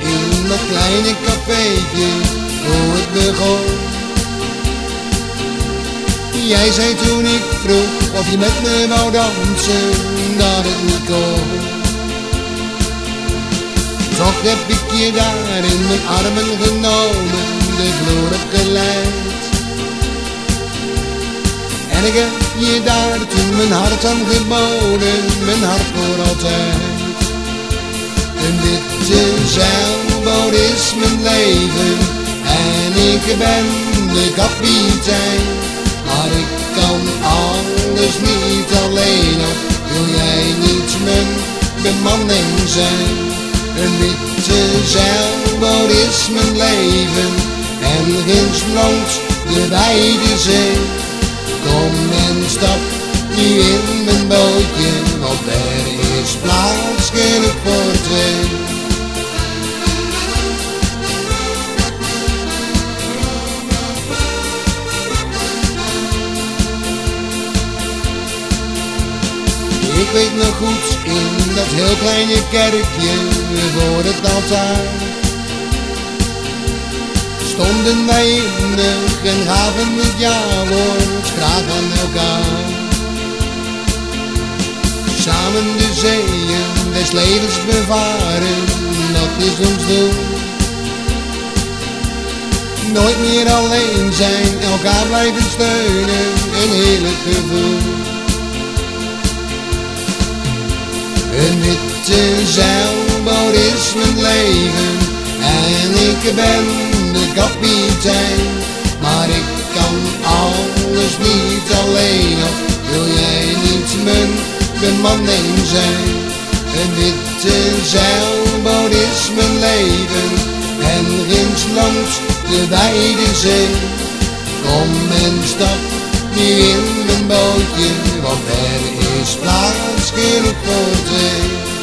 in dat kleine cafeetje hoe het begon. Jij zei toen ik vroeg of je met me wou dansen, dat het niet kon. Toch heb ik je daar in mijn armen genomen, de vloer opgeleid. En ik heb je daar toen mijn hart aan geboden, mijn hart voor altijd. Een witte zeilboot is mijn leven en ik ben de kapitein. Maar ik kan alles niet alleen of wil jij niet mijn bemanning zijn? Een witte zeilboot is mijn leven en ginds langs de wijde zee. Kom en stap nu in mijn bootje, want er is plaats genoeg voor Ik weet nog goed in dat heel kleine kerkje voor het altaar. Stonden wij innig en gaven het jawoord graag aan elkaar. Samen de zeeën des levens bevaren, dat is ons doel. Nooit meer alleen zijn, elkaar blijven steunen, een heerlijk gevoel. Een witte zeilboot is mijn leven en ik ben de kapitein. Maar ik kan alles niet alleen of wil jij niet mijn bemanning zijn? Een witte zeilboot is mijn leven en ginds langs de wijde zee. Kom en stap nu in mijn bootje, want er Florence, Florence, que l'opposait.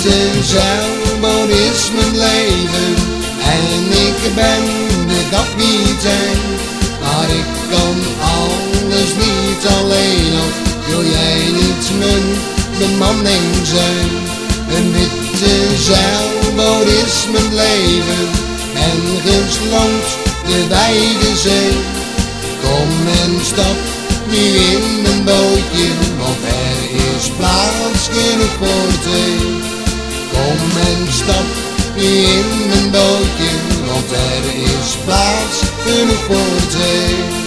Een witte zeilboot is mijn leven en ik ben de kapitein. Maar ik kan alles niet alleen of wil jij niet mijn bemanning zijn? Een witte zeilboot is mijn leven en ginds langs de wijde zee. Kom en stap nu in mijn bootje, want er is plaats genoeg voor twee. Stap in mijn bootje, want er is plaats genoeg voor twee.